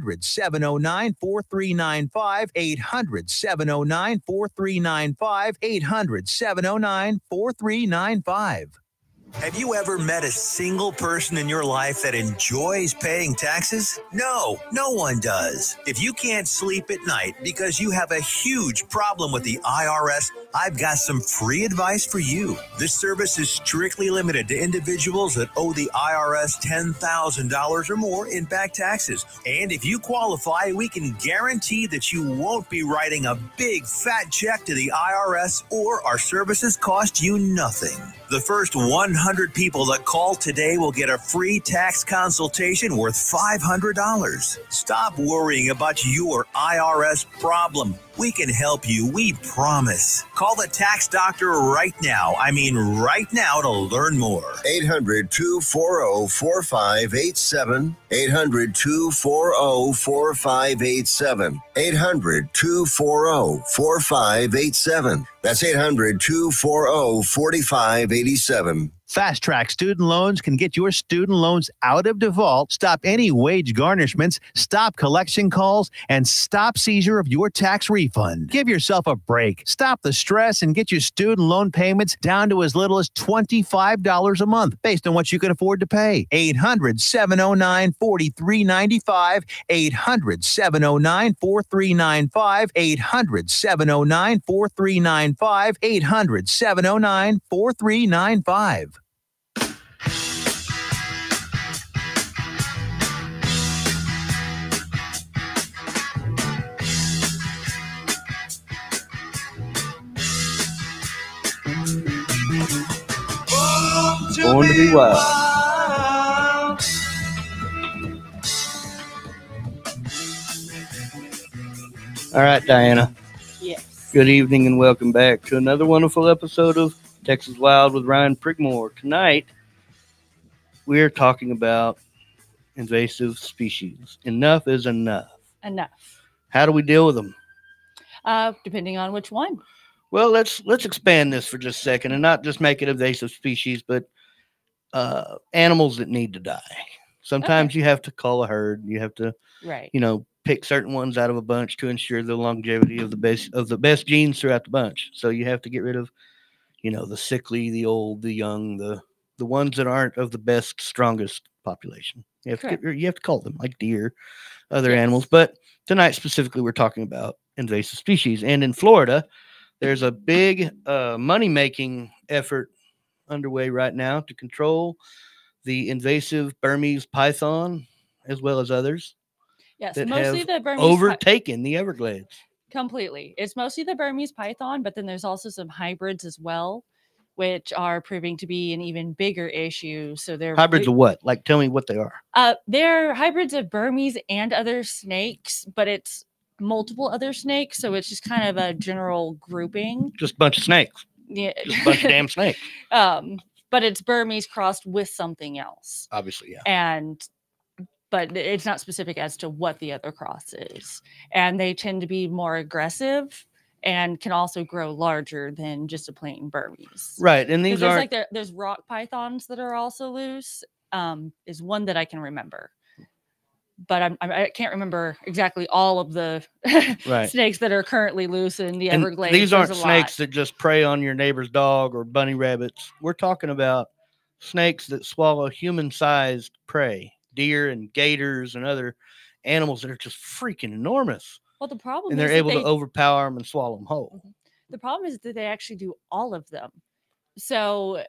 800 709 4395. 800 709 4395. 800 709 4395. Have you ever met a single person in your life that enjoys paying taxes? No, no one does. If you can't sleep at night because you have a huge problem with the IRS, I've got some free advice for you. This service is strictly limited to individuals that owe the IRS $10,000 or more in back taxes. And if you qualify, we can guarantee that you won't be writing a big fat check to the IRS or our services cost you nothing. The first 100 people that call today will get a free tax consultation worth $500. Stop worrying about your IRS problem. We can help you, we promise. Call the tax doctor right now. I mean, right now to learn more. 800 240 4587. 800 240 4587. 800 240 4587. That's 800 240 4587. Fast Track Student Loans can get your student loans out of default, stop any wage garnishments, stop collection calls, and stop seizure of your tax refund. Give yourself a break. Stop the stress and get your student loan payments down to as little as $25 a month based on what you can afford to pay. 800 709 4395. 800 709 4395. 800 709 4395. 800 709 4395. Born to be wild. All right, Diana. Yes. Good evening and welcome back to another wonderful episode of Texas Wild with Ryan Prigmore. Tonight, we're talking about invasive species. Enough is enough. Enough. How do we deal with them? Uh, depending on which one. Well, let's let's expand this for just a second and not just make it invasive species, but uh, animals that need to die. Sometimes you have to call a herd. You have to, Right. you know, pick certain ones out of a bunch to ensure the longevity of the best of the best genes throughout the bunch. So you have to get rid of, you know, the sickly, the old, the young, the the ones that aren't of the best, strongest population. You have to get, you have to call them like deer, other animals. But tonight specifically, we're talking about invasive species. And in Florida, there's a big uh, money making effort underway right now to control the invasive Burmese python as well as others Yes. Mostly the Burmese. overtaken the Everglades. completely. It's mostly the Burmese python, but then there's also some hybrids as well, which are proving to be an even bigger issue. So they're Hybrids of what? Like, tell me what they are. Uh, they're hybrids of Burmese and other snakes, but it's multiple other snakes, so it's just kind of a general grouping. Just a bunch of snakes. Yeah. Just a bunch of damn snakes. um, but it's Burmese crossed with something else. Obviously, yeah. and but it's not specific as to what the other cross is and they tend to be more aggressive and can also grow larger than just a plain burmese Right, And these aren't like there, there's rock pythons that are also loose um is one that i can remember but I'm, I'm i can't remember exactly all of the Right. snakes that are currently loose in the and everglades these aren't snakes lot. that just prey on your neighbor's dog or bunny rabbits. We're talking about snakes that swallow human-sized prey, deer and gators and other animals that are just freaking enormous, well the problem and they're able to overpower them and swallow them whole. Mm-hmm. The problem is that they actually do all of them. So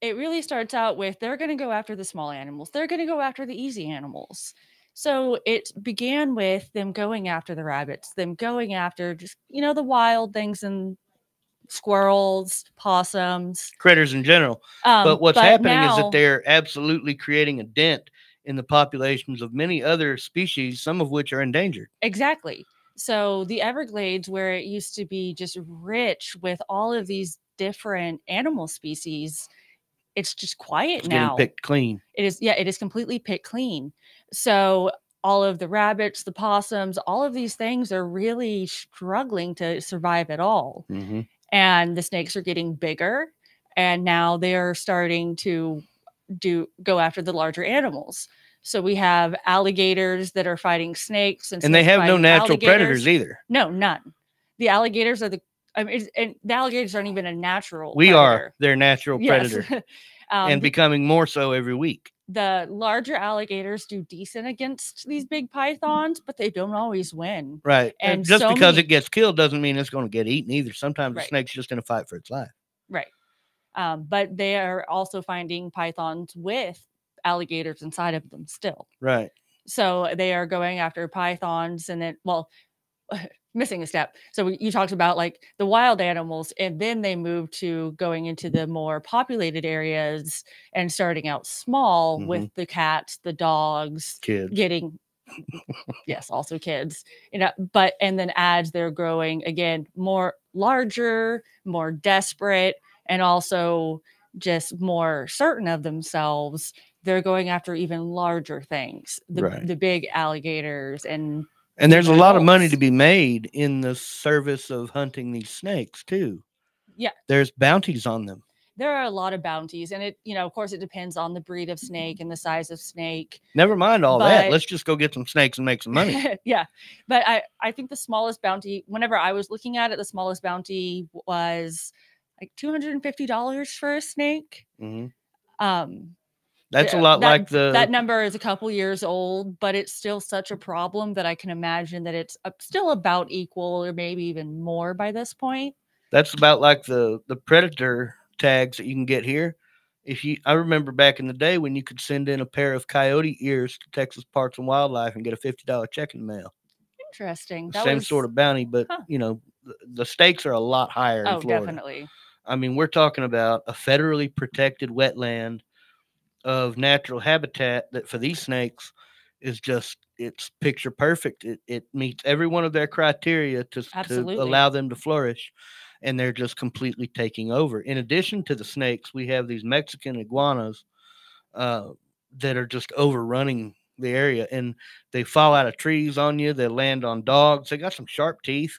it really starts out with they're going to go after the small animals, they're going to go after the easy animals. So it began with them going after the rabbits, them going after just, you know, the wild things and squirrels, possums. Critters in general. Um, but what's but happening is that they're absolutely creating a dent in the populations of many other species, some of which are endangered. Exactly. So the Everglades, where it used to be just rich with all of these different animal species, it's just quiet It's now. getting picked clean. It is, yeah, it is completely picked clean. So all of the rabbits, the possums, all of these things are really struggling to survive at all. Mm-hmm. And the snakes are getting bigger, and now they're starting to do go after the larger animals. So we have alligators that are fighting snakes, and, and they have no natural predators either. No, none. The alligators are the. I mean, and the alligators aren't even a natural. We predator. are their natural Yes. predator um, and becoming more so every week. the larger alligators do decent against these big pythons, but they don't always win. Right. And, And just so because many- it gets killed doesn't mean it's going to get eaten either. Sometimes the snake's just in a fight for its life. Right. Um, but they are also finding pythons with alligators inside of them still. Right. So they are going after pythons and then, well, missing a step. So you talked about like the wild animals, and then they move to going into the more populated areas and starting out small Mhm. with the cats, the dogs, Kids. getting yes also kids you know but and then as they're growing again more larger more desperate and also just more certain of themselves they're going after even larger things the, Right. the big alligators and And there's a lot of money to be made in the service of hunting these snakes too. Yeah. There's bounties on them. there are a lot of bounties and it you know of course it depends on the breed of snake and the size of snake Never mind all that. Let's just go get some snakes and make some money. yeah but i i think the smallest bounty whenever i was looking at it the smallest bounty was like $250 for a snake hmm um That's a lot that- like the that number is a couple years old but it's still such a problem that i can imagine that it's uh, still about equal or maybe even more by this point that's about like the the predator tags that you can get here. If you, I remember back in the day when you could send in a pair of coyote ears to Texas Parks and Wildlife and get a fifty dollar check in the mail. interesting The that Same was, sort of bounty, but huh. you know the, the stakes are a lot higher oh in Florida. definitely I mean, we're talking about a federally protected wetland of natural habitat that for these snakes is just it's picture perfect. It it meets every one of their criteria to, to allow them to flourish. And they're just completely taking over. In addition to the snakes, we have these Mexican iguanas uh, that are just overrunning the area, and they fall out of trees on you. They land on dogs. They got some sharp teeth.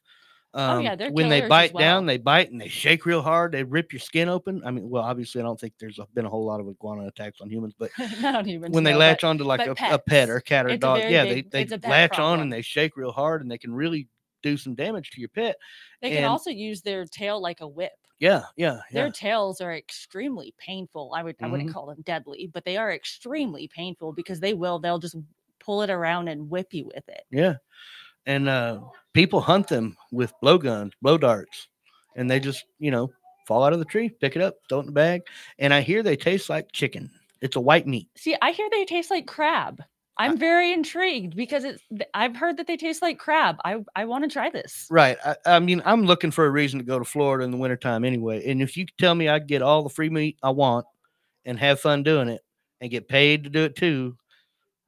Oh, Um, yeah, they're when they bite down, they bite and they shake real hard. They rip your skin open. I mean, well, obviously, I don't think there's been a whole lot of iguana attacks on humans, but not even when they know, latch but onto like a, a pet or a cat or a it's a dog, yeah, big- they they latch on and they shake real hard and they can really do some damage to your pet. they can also use their tail like a whip Yeah, yeah, their tails are extremely painful. I would I wouldn't Mhm. call them deadly, but they are extremely painful because they will they'll just pull it around and whip you with it. Yeah. And uh, people hunt them with blowguns, blow darts, and they just, you know, fall out of the tree, pick it up, throw it in the bag. And I hear they taste like chicken. It's a white meat. See, I hear they taste like crab. I'm very intrigued because it's I've heard that they taste like crab. I I want to try this. Right. I, I mean, I'm looking for a reason to go to Florida in the wintertime anyway. And if you tell me I get all the free meat I want and have fun doing it and get paid to do it too,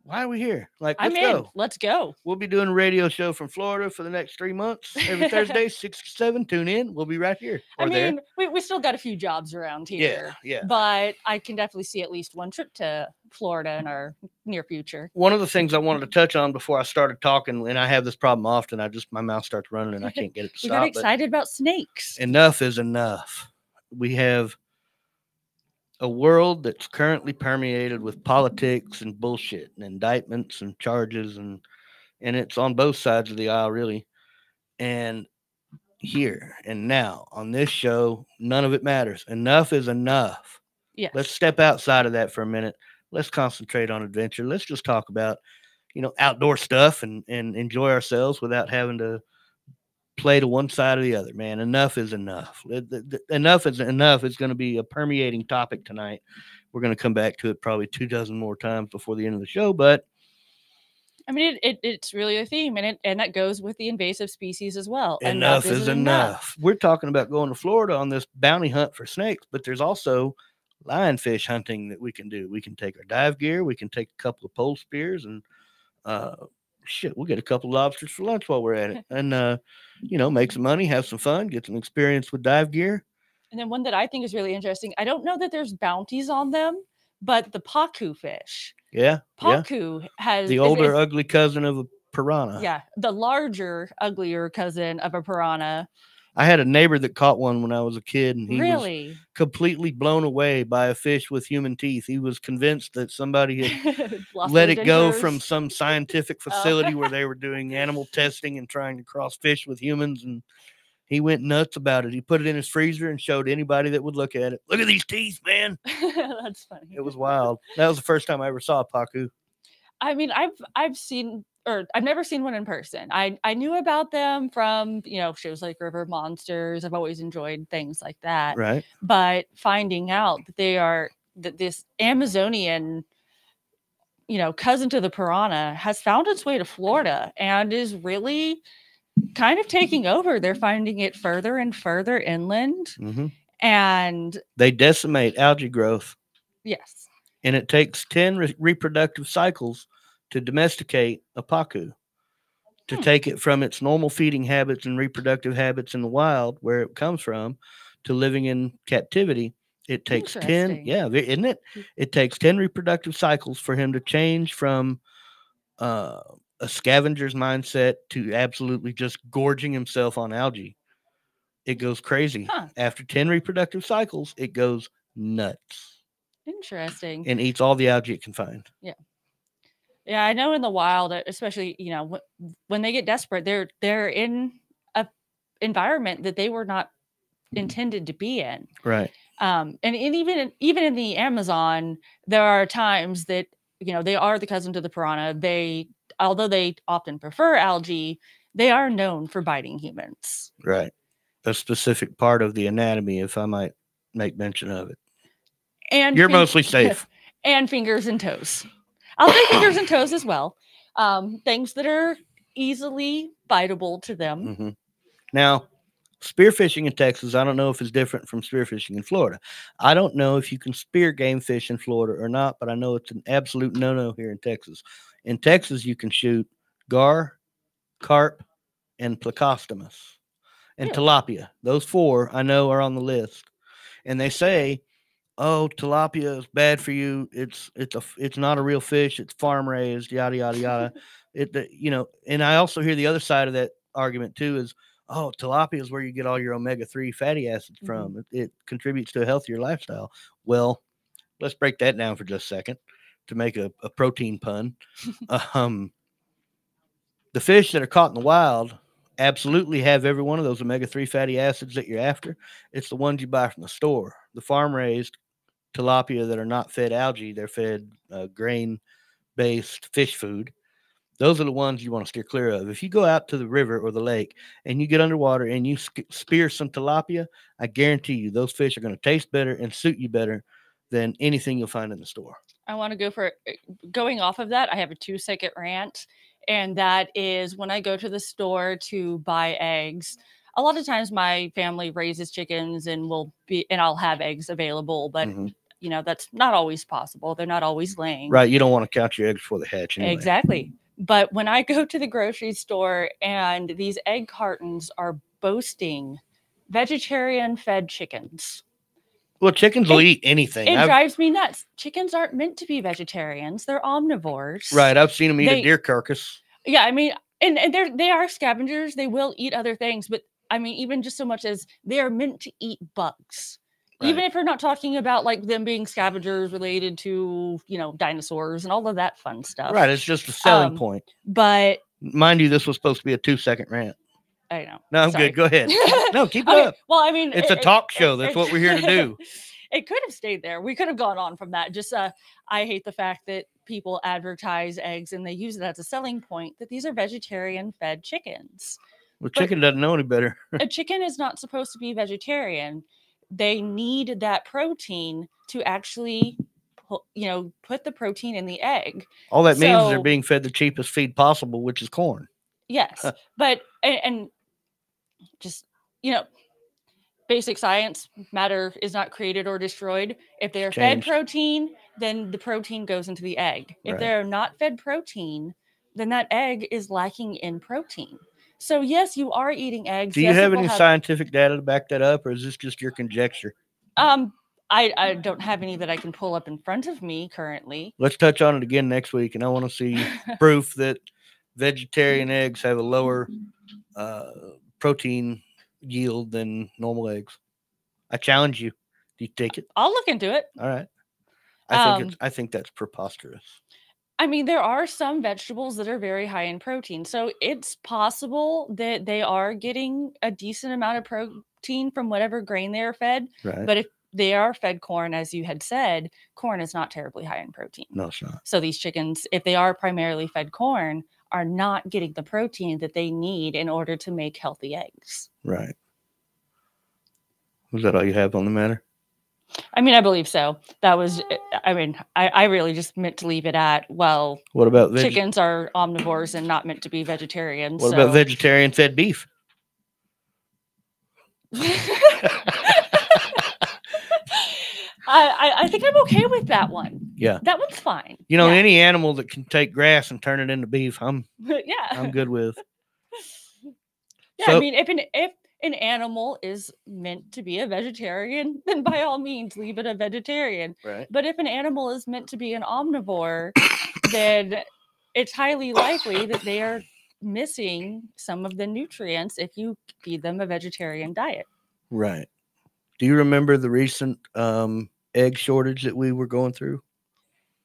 why are we here? Like, I'm let's in. go. Let's go. We'll be doing a radio show from Florida for the next three months. Every Thursday, six to seven. Tune in. We'll be right here. I or there. mean, we, we still got a few jobs around here. yeah, yeah. But I can definitely see at least one trip to Florida in our near future. One of the things I wanted to touch on before I started talking, and I have this problem often, I just my mouth starts running and I can't get it to We got stop. but excited about snakes. enough is enough. We have a world that's currently permeated with politics and bullshit and indictments and charges and and it's on both sides of the aisle really. And here and now on this show, none of it matters. Enough is enough. Yes. Let's step outside of that for a minute. Let's concentrate on adventure. Let's just talk about, you know, outdoor stuff and and enjoy ourselves without having to play to one side or the other. Man, enough is enough. Enough is enough. It's going to be a permeating topic tonight. We're going to come back to it probably two dozen more times before the end of the show, but I mean, it, it it's really a theme, and it and that goes with the invasive species as well. enough, is enough. We're talking about going to Florida on this bounty hunt for snakes, but there's also lionfish hunting that we can do. We can take our dive gear, we can take a couple of pole spears, and uh, shit, we'll get a couple lobsters for lunch while we're at it, and uh, you know, make some money, have some fun, get some experience with dive gear. And then one that I think is really interesting. I don't know that there's bounties on them, but the pacu fish. Yeah, yeah. Pacu has The older, is- ugly cousin of a piranha. yeah, the larger, uglier cousin of a piranha. I had a neighbor that caught one when I was a kid, and he was completely blown away by a fish with human teeth. He was convinced that somebody had let it go from some scientific Oh. facility where they were doing animal testing and trying to cross fish with humans and he went nuts about it. He put it in his freezer and showed anybody that would look at it. Look at these teeth, man. That's funny. It was wild. That was the first time I ever saw a pacu. I mean, I've I've seen or I've never seen one in person. I I knew about them from you know shows like River Monsters. I've always enjoyed things like that. Right. But finding out that they are that this Amazonian, you know, cousin to the piranha has found its way to Florida and is really kind of taking over. They're finding it further and further inland, hmm and They decimate algae growth, yes, and it takes 10 re- reproductive cycles to domesticate a pacu. To Hmm. take it from its normal feeding habits and reproductive habits in the wild, where it comes from, to living in captivity, it takes 10 yeah isn't it Mm. it takes 10 reproductive cycles for him to change from uh, a scavenger's mindset to absolutely just gorging himself on algae it goes crazy Huh. after 10 reproductive cycles it goes nuts interesting. and eats all the algae it can find Yeah, I know in the wild, especially you know when they get desperate, they're they're in a environment that they were not intended to be in. right Um, and, and even even in the Amazon, there are times that you know they are the cousin to the piranha. They although they often prefer algae, they are known for biting humans. right a specific part of the anatomy if i might make mention of it And you're fin- mostly safe and fingers and toes. I'll say fingers and toes as well. Um, things that are easily biteable to them. hmm Now, spearfishing in Texas, I don't know if it's different from spearfishing in Florida. I don't know if you can spear game fish in Florida or not, but I know it's an absolute no no here in Texas. In Texas, you can shoot gar, carp, and plecostomus and Really? tilapia. Those four I know are on the list. And they say, oh, tilapia is bad for you. It's it's a it's not a real fish. It's farm raised. Yada yada yada. it the, you know. And I also hear the other side of that argument too is, oh, tilapia is where you get all your omega three fatty acids from. It, it contributes to a healthier lifestyle. Well, let's break that down for just a second to make a, a protein pun. um, the fish that are caught in the wild absolutely have every one of those omega 3 fatty acids that you're after. It's the ones you buy from the store. The farm raised tilapia that are not fed algae, they're fed uh, grain based fish food. Those are the ones you want to steer clear of. If you go out to the river or the lake and you get underwater and you spear some tilapia, I guarantee you those fish are going to taste better and suit you better than anything you'll find in the store. I want to go for uh, going off of that. I have a two second rant, and that is when I go to the store to buy eggs. A lot of times, my family raises chickens, and will be, and I'll have eggs available. But Mhm. You know that's not always possible. They're not always mm-hmm. laying. Right. You don't want to count your eggs before the hatch. Anyway. Exactly. But when I go to the grocery store and these egg cartons are boasting vegetarian fed chickens, Well, chickens will It- eat anything. it I've- drives me nuts. Chickens aren't meant to be vegetarians, they're omnivores. right. I've seen them eat They- a deer carcass. Yeah, I mean, and, and they're they are scavengers, they will eat other things, but I mean, even just so much as they are meant to eat bugs. Even if we're not talking about like them being scavengers related to, you know, dinosaurs and all of that fun stuff. Right. It's just a selling Um, point. But Mind you, this was supposed to be a two second rant. I know. No, I'm sorry. good. Go ahead. No, keep it Okay, up. Well, I mean, It's a talk show. That's what we're here to do. It could have stayed there. We could have gone on from that. Just, uh, I hate the fact that people advertise eggs and they use it as a selling point that these are vegetarian fed chickens. Well, chicken doesn't know any better. a chicken is not supposed to be vegetarian. They need that protein to actually, you know, put the protein in the egg. Mm, all that means is they're being fed the cheapest feed possible, which is corn. Yes, but and, and just you know, basic science matter is not created or destroyed. If they are fed protein, then the protein goes into the egg. If Right. they are not fed protein, then that egg is lacking in protein. So yes, you are eating eggs. Do you yes, have any scientific data to back that up, or is this just your conjecture? Um, I I don't have any that I can pull up in front of me currently. Let's touch on it again next week, and I want to see proof that vegetarian eggs have a lower uh, protein yield than normal eggs. I challenge you. Do you take it? I'll look into it. All right. I think Um, it's, I think that's preposterous. I mean, there are some vegetables that are very high in protein. So it's possible that they are getting a decent amount of protein from whatever grain they're fed. Right. But if they are fed corn, as you had said, corn is not terribly high in protein. no, it's not. So these chickens, if they are primarily fed corn, are not getting the protein that they need in order to make healthy eggs. Right. Was that all you have on the matter? I mean, I believe so. That was, I mean, I, I really just meant to leave it at, well, What about veg- chickens are omnivores and not meant to be vegetarians. What so. about vegetarian fed beef? I, I, think I'm okay with that one. Yeah. That one's fine. You know, yeah. any animal that can take grass and turn it into beef, I'm yeah. I'm good with. yeah. I mean, if an if an animal is meant to be a vegetarian, then by all means leave it a vegetarian. Right. But if an animal is meant to be an omnivore, then it's highly likely that they are missing some of the nutrients if you feed them a vegetarian diet. Right. Do you remember the recent um, egg shortage that we were going through?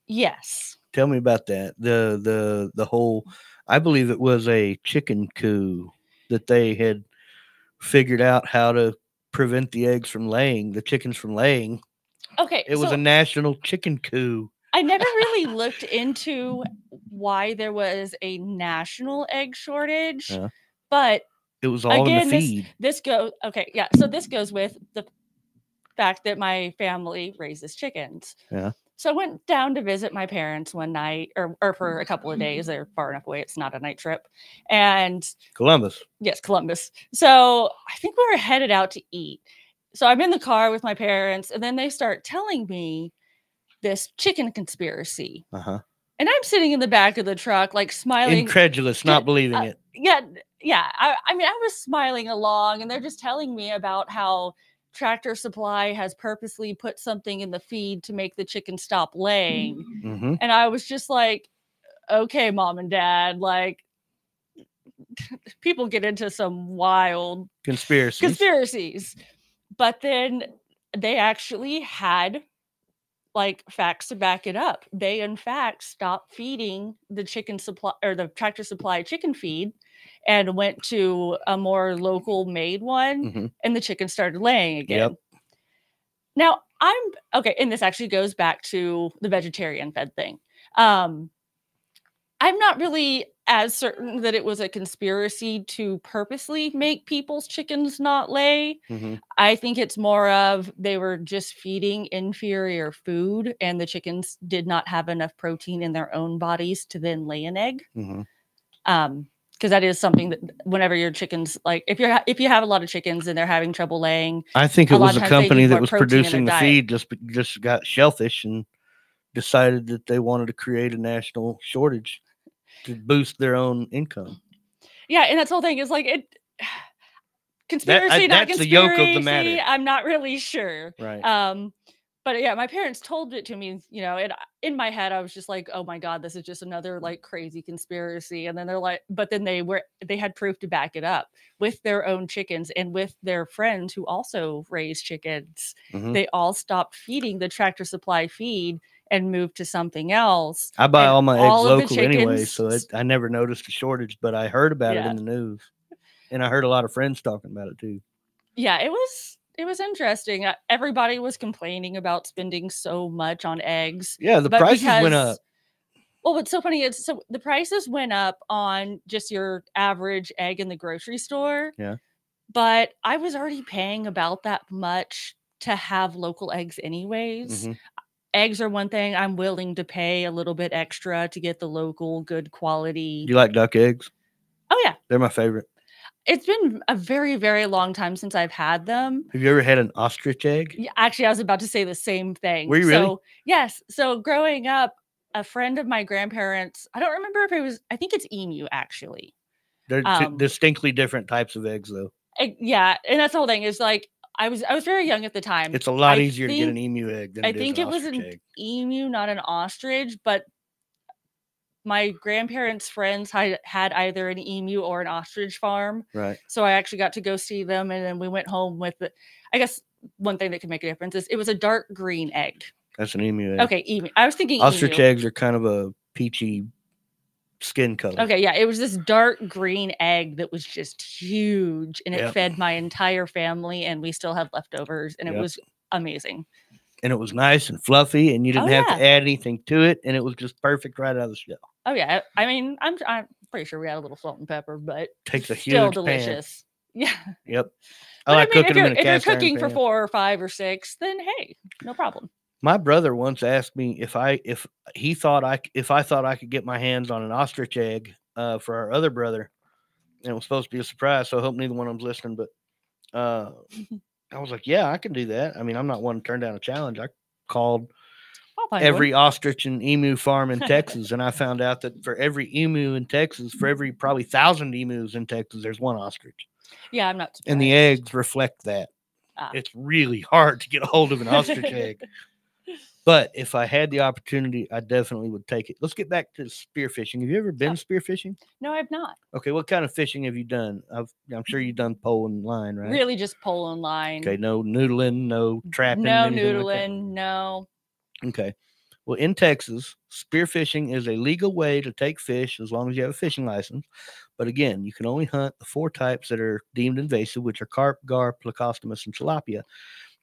Yes. Tell me about that. The the the whole I believe it was a chicken coup that they had figured out how to prevent the eggs from laying, the chickens from laying. Okay. It was a national chicken coup. I never really looked into why there was a national egg shortage, Yeah. but It was all Again, in the this- feed. this goes okay yeah so this goes with the fact that my family raises chickens Yeah. So i went down to visit my parents one night or, or for a couple of days they're far enough away it's not a night trip and Columbus. yes columbus so i think we were headed out to eat so i'm in the car with my parents and then they start telling me this chicken conspiracy Uh-huh. and i'm sitting in the back of the truck like smiling Incredulous, not believing uh, it. yeah yeah I, I mean i was smiling along and they're just telling me about how tractor supply has purposely put something in the feed to make the chicken stop laying. Hmm and i was just like okay mom and dad like people get into some wild Conspiracy. conspiracies. But then they actually had like facts to back it up. They in fact stopped feeding the chicken supply or the tractor supply chicken feed and went to a more local made one Mhm. and the chicken started laying again Yep. now i'm okay and this actually goes back to the vegetarian fed thing um i'm not really as certain that it was a conspiracy to purposely make people's chickens not lay Mhm. I think it's more of they were just feeding inferior food and the chickens did not have enough protein in their own bodies to then lay an egg. Mhm. Um, because that is something that whenever your chickens like if you're if you have a lot of chickens and they're having trouble laying, I think it was a company that was protein in their producing the diet. feed just just got shellfish and decided that they wanted to create a national shortage to boost their own income. yeah, and that's the whole thing is like it. Conspiracy, not that's the yoke of the conspiracy, matter. I'm not really sure. Right. um but yeah my parents told it to me you know and in my head i was just like oh my god this is just another like crazy conspiracy and then they're like but then they were they had proof to back it up with their own chickens and with their friends who also raise chickens Mhm. they all stopped feeding the tractor supply feed and moved to something else I buy and all my eggs all of the local anyway, so it, I never noticed a shortage, but I heard about Yeah. it in the news. And I heard a lot of friends talking about it too. yeah it was it was interesting Uh, everybody was complaining about spending so much on eggs Yeah, the prices went up. Well, what's so funny is so the prices went up on just your average egg in the grocery store. Yeah. But I was already paying about that much to have local eggs, anyways. Mhm. Eggs are one thing I'm willing to pay a little bit extra to get the local, good quality. You like duck eggs? oh, yeah. They're my favorite. It's been a very, very long time since I've had them. Have you ever had an ostrich egg? Yeah, actually, I was about to say the same thing. Were you really? Yes. So, growing up, a friend of my grandparents, I don't remember if it was, I think it's emu actually. They're Um, distinctly different types of eggs, though. I- yeah. And that's the whole thing is like, I was I was very young at the time. It's a lot I easier to get an emu egg than I it think it was an egg. emu, not an ostrich, but my grandparents' friends had had either an emu or an ostrich farm, Right. so I actually got to go see them, and then we went home with the. I guess one thing that could make a difference is it was a dark green egg. That's an emu. egg. Okay, emu. I was thinking Ostrich emu. eggs are kind of a peachy skin color. Okay, yeah, it was this dark green egg that was just huge, and it Yep. fed my entire family, and we still had leftovers, and it Yep. was amazing. And it was nice and fluffy, and you oh, didn't Oh, have to add anything to it, and it was just perfect right out of the shell. Oh yeah, I mean, I'm I'm pretty sure we had a little salt and pepper, but Takes a still huge pan. delicious. Yeah, Yep. but I like I mean, if you're, them in a if you're cooking for pan. four or five or six, then hey, no problem. My brother once asked me if I if he thought I c- if I thought I could get my hands on an ostrich egg uh, for our other brother, and it was supposed to be a surprise. So I hope neither one of them's listening. But uh, I was like, yeah, I can do that. I mean, I'm not one to turn down a challenge. I called I'll find one. Every ostrich and emu farm in Texas, and I found out that for every emu in Texas, for every probably thousand emus in Texas, there's one ostrich, yeah, I'm not. and the eggs reflect that. Ah. It's really hard to get a hold of an ostrich egg. But if I had the opportunity, I definitely would take it. Let's get back to spearfishing. Have you ever been Oh. spearfishing? No, I've not. Okay, what kind of fishing have you done? I've, I'm sure you've done pole and line, right? Really, just pole and line. Okay, no noodling, no trapping. no anything like noodling. no. Okay. Well, in Texas, spearfishing is a legal way to take fish as long as you have a fishing license. But again, you can only hunt the four types that are deemed invasive, which are carp, gar, plecostomus, and tilapia.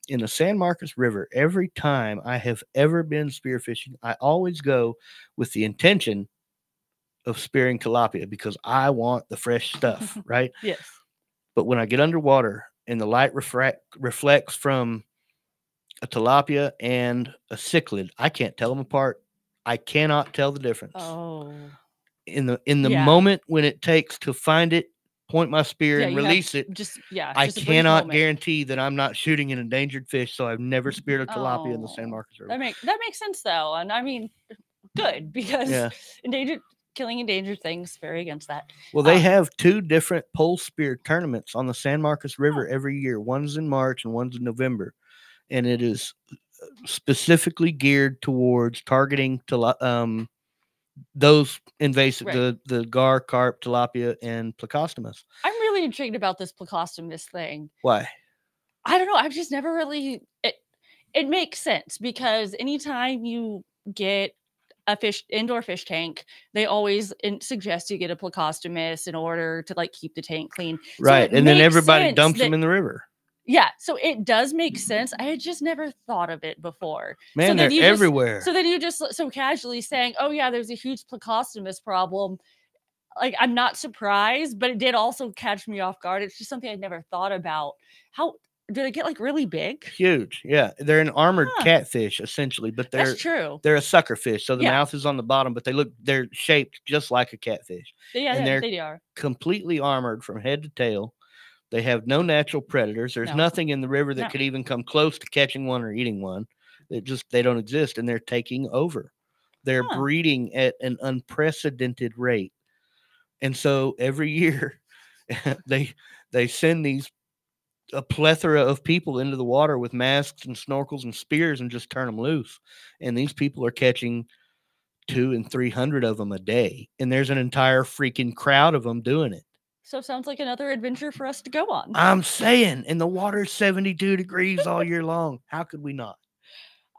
In the San Marcos River, every time I have ever been spearfishing, I always go with the intention of spearing tilapia because I want the fresh stuff, right? Yes. But when I get underwater and the light refract, reflects from a tilapia and a cichlid, I can't tell them apart. I cannot tell the difference. Oh. In the in the Yeah. moment when it takes to find it, point my spear Yeah, and have release it, Just yeah. I just cannot guarantee that I'm not shooting an endangered fish. So I've never speared a tilapia in the San Oh, Marcos River. That make that makes sense though, and I mean, good because Yeah. endangered killing endangered things very against that. Well, they Um, have two different pole spear tournaments on the San Marcos River every year. One's in March and one's in November, and it is uh, specifically geared towards targeting to um those invasive Right. the the gar, carp, tilapia, and plecostomus. I'm really intrigued about this plecostomus thing. Why? I don't know. I've just never really it. It makes sense because anytime you get a fish indoor fish tank, they always suggest you get a plecostomus in order to like keep the tank clean. Right, it and then everybody dumps that- them in the river. Yeah, so it does make sense. I had just never thought of it before. Man, then they're you just- everywhere. So then you just so casually saying, "Oh yeah, there's a huge plecostomus problem." Like I'm not surprised, but it did also catch me off guard. It's just something I'd never thought about. How do they get like really big? Huge, yeah. They're an armored Huh. catfish essentially, but they're That's true. they're a sucker fish. So the Yeah. mouth is on the bottom, but they look they're shaped just like a catfish. Yeah, and yeah, they're they are. completely armored from head to tail. They have no natural predators. There's No. nothing in the river that No. could even come close to catching one or eating one. They just they don't exist and they're taking over. They're Huh. breeding at an unprecedented rate. And so every year they they send these a plethora of people into the water with masks and snorkels and spears and just turn them loose. And these people are catching two and three hundred of them a day. And there's an entire freaking crowd of them doing it. So sounds like another adventure for us to go on. I'm saying, and the water's 72 degrees all year long. How could we not?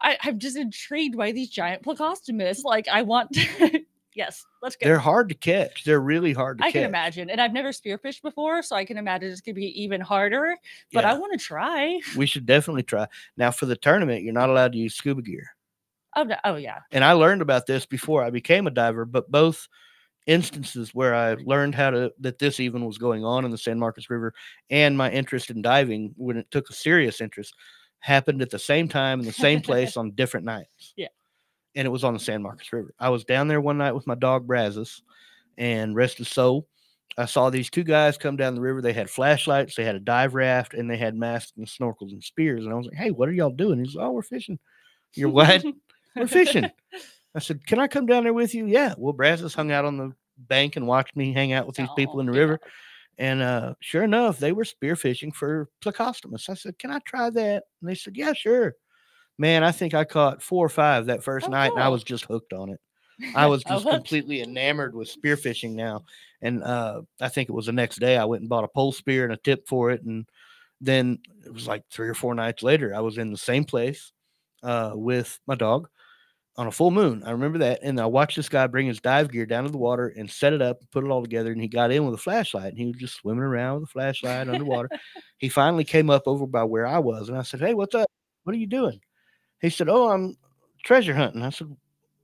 I, I'm just intrigued by these giant plecostomus. Like I want to Yes, let's go. They're hard to catch. They're really hard to I catch. I can imagine. And I've never spearfished before, so I can imagine it's gonna be even harder. But I want to try. We should definitely try. Now, for the tournament, you're not allowed to use scuba gear. Oh no, oh yeah. And I learned about this before I became a diver, but both instances where I learned how to that this even was going on in the San Marcos River and my interest in diving when it took a serious interest happened at the same time in the same place on different nights. Yeah. And it was on the San Marcos River. I was down there one night with my dog Brazos and rest his soul. I saw these two guys come down the river. They had flashlights, they had a dive raft, and they had masks and snorkels and spears. And I was like, Hey, what are y'all doing? He's like, Oh, we're fishing. You're what? We're fishing. I said, Can I come down there with you? Yeah. Well, Brazos hung out on the bank and watched me hang out with these people Oh, in the yeah. river. And uh, sure enough, they were spearfishing for plecostomus. I said, Can I try that? And they said, Yeah, sure. Man, I think I caught four or five that first Oh, night and I was just hooked on it. I was just completely enamored with spearfishing now. And uh, I think it was the next day I went and bought a pole spear and a tip for it. And then it was like three or four nights later, I was in the same place uh, with my dog on a full moon. I remember that. And I watched this guy bring his dive gear down to the water and set it up, and put it all together. And he got in with a flashlight and he was just swimming around with a flashlight underwater. he finally came up over by where I was. And I said, Hey, what's up? What are you doing? He said, Oh, I'm treasure hunting. I said,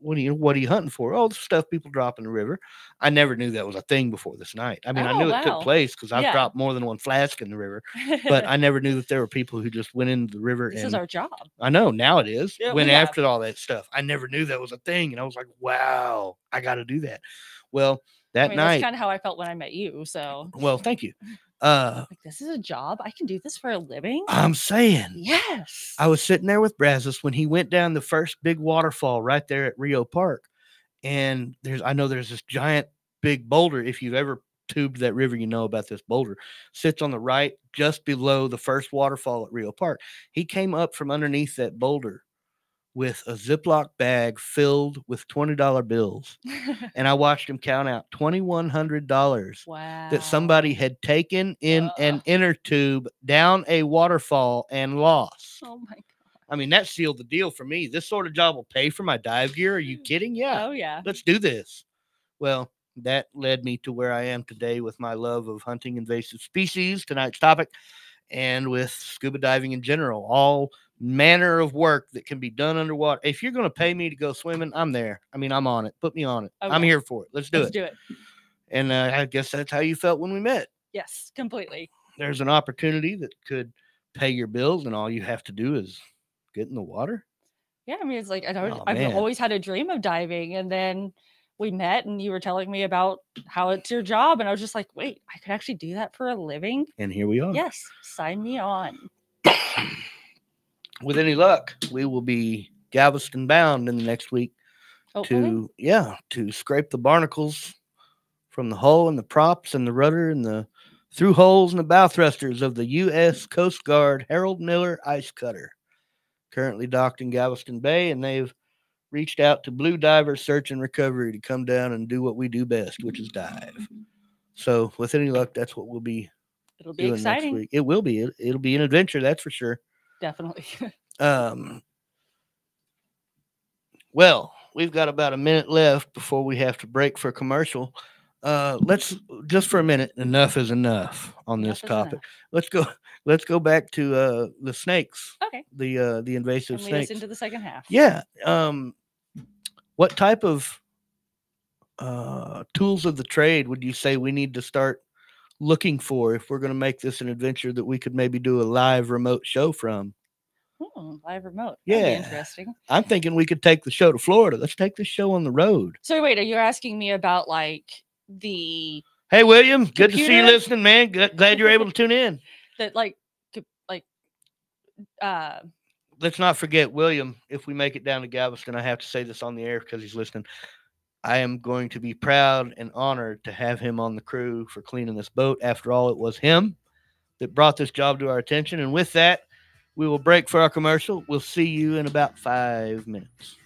What are you what are you hunting for? Oh, the stuff people drop in the river. I never knew that was a thing before this night. I mean, I Oh, knew it took place because I've Yeah. dropped more than one flask in the river, but I never knew that there were people who just went into the river this is our job. I know now it is. Yeah, went we have. after all that stuff. I never knew that was a thing. And I was like, wow, I got to do that. Well, that I mean, night, that's kind of how I felt when I met you. So, well, thank you. Uh, like, this is a job. I can do this for a living. I'm saying, yes. I was sitting there with Brazos when he went down the first big waterfall right there at Rio Park. And there's, I know there's this giant big boulder. If you've ever tubed that river, you know about this boulder. Sits on the right, just below the first waterfall at Rio Park. He came up from underneath that boulder with a Ziploc bag filled with $20 bills. And I watched him count out $2,100 wow. that somebody had taken in an inner tube down a waterfall and lost. Oh my god. I mean, that sealed the deal for me. This sort of job will pay for my dive gear. Are you kidding? Yeah, Oh yeah. let's do this. Well, that led me to where I am today with my love of hunting invasive species, tonight's topic, and with scuba diving in general. All manner of work that can be done underwater. If you're going to pay me to go swimming, I'm there. I mean, I'm on it. Put me on it. I'm here for it. Let's do it. Let's do it. And uh, I guess that's how you felt when we met. Yes, completely. There's an opportunity that could pay your bills, and all you have to do is get in the water. Yeah, I mean, it's like I don't, Oh, always had a dream of diving, and then we met, and you were telling me about how it's your job, and I was just like, wait, I could actually do that for a living. And here we are. Yes, sign me on. With any luck, we will be Galveston bound in the next week Hopefully. to yeah to scrape the barnacles from the hull and the props and the rudder and the through holes and the bow thrusters of the U.S. Coast Guard Harold Miller ice cutter, currently docked in Galveston Bay, and they've reached out to Blue Diver Search and Recovery to come down and do what we do best, which is dive. So, with any luck, that's what we'll be It'll be exciting. It will be. It, it'll be an adventure, that's for sure. Definitely. Um, well, we've got about a minute left before we have to break for commercial. Uh, let's just for a minute. Enough is enough on this Enough topic. Let's go. Let's go back to uh, the snakes. Okay. The uh, the invasive And snakes. into the second half. Yeah. Um, what type of uh, tools of the trade would you say we need to start looking for if we're going to make this an adventure that we could maybe do a live remote show from? Hmm, live remote. That'd Yeah. interesting. I'm thinking we could take the show to Florida. Let's take this show on the road. So wait, are you asking me about like the Hey, William, good to see you listening, man. Glad you're able to tune in. that like like uh Let's not forget, William, if we make it down to Galveston, I have to say this on the air because he's listening. I am going to be proud and honored to have him on the crew for cleaning this boat. After all, it was him that brought this job to our attention. And with that, we will break for our commercial. We'll see you in about five minutes.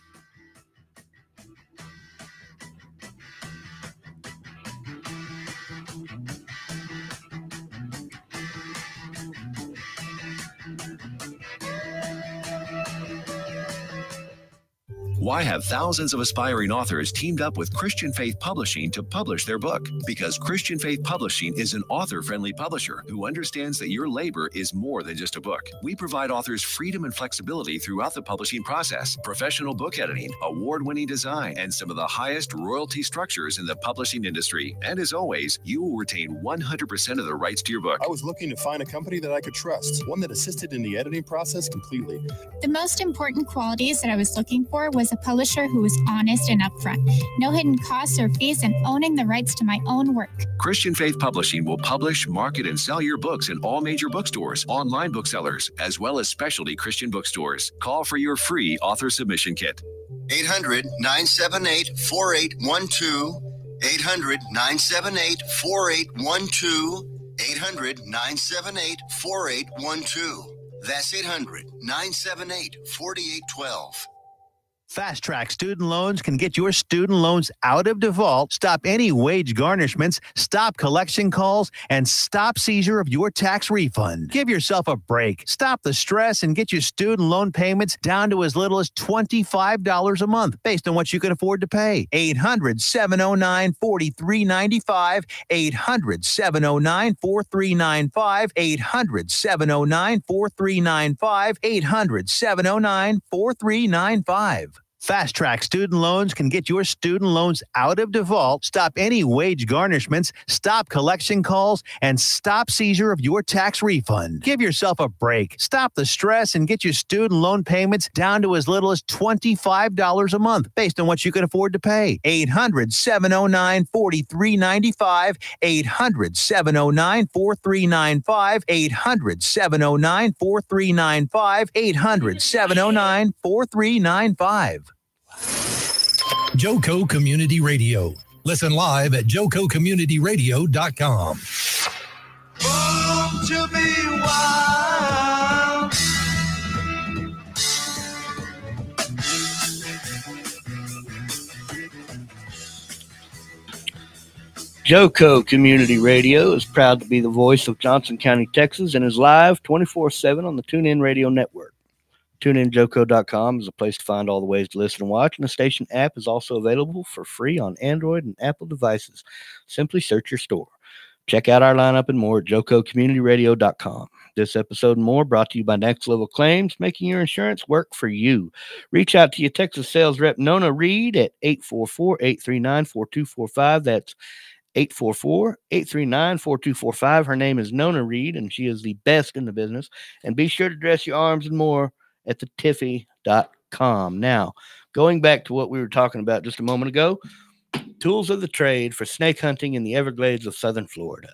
Why have thousands of aspiring authors teamed up with Christian Faith Publishing to publish their book? Because Christian Faith Publishing is an author friendly publisher who understands that your labor is more than just a book. We provide authors freedom and flexibility throughout the publishing process, professional book editing, award winning design, and some of the highest royalty structures in the publishing industry. And as always, you will retain 100% of the rights to your book. I was looking to find a company that I could trust, one that assisted in the editing process completely. The most important qualities that I was looking for was a publisher who is honest and upfront, no hidden costs or fees, and owning the rights to my own work. Christian Faith Publishing will publish, market, and sell your books in all major bookstores, online booksellers, as well as specialty Christian bookstores. Call for your free author submission kit. 800 978 4812. 800 978 4812. 800 978 4812. That's 800 978 4812. Fast Track Student Loans can get your student loans out of default, stop any wage garnishments, stop collection calls, and stop seizure of your tax refund. Give yourself a break. Stop the stress and get your student loan payments down to as little as $25 a month based on what you can afford to pay. 800 709 4395. 800 709 4395. 800 709 4395. 800 709 4395. Fast Track Student Loans can get your student loans out of default, stop any wage garnishments, stop collection calls, and stop seizure of your tax refund. Give yourself a break. Stop the stress and get your student loan payments down to as little as $25 a month based on what you can afford to pay. 800 709 4395. 800 709 4395. 800 709 4395. 800 709 4395. Joco Community Radio. Listen live at jococommunityradio.com. to be wild. Joco Community Radio is proud to be the voice of Johnson County, Texas, and is live 24 7 on the TuneIn Radio Network. TuneInJoco.com is a place to find all the ways to listen and watch, and the station app is also available for free on Android and Apple devices. Simply search your store. Check out our lineup and more at JocoCommunityRadio.com. This episode and more brought to you by Next Level Claims, making your insurance work for you. Reach out to your Texas sales rep, Nona Reed, at 844 839 4245. That's 844 839 4245. Her name is Nona Reed, and she is the best in the business. And be sure to dress your arms and more at the tiffy.com. Now, going back to what we were talking about just a moment ago tools of the trade for snake hunting in the Everglades of southern Florida.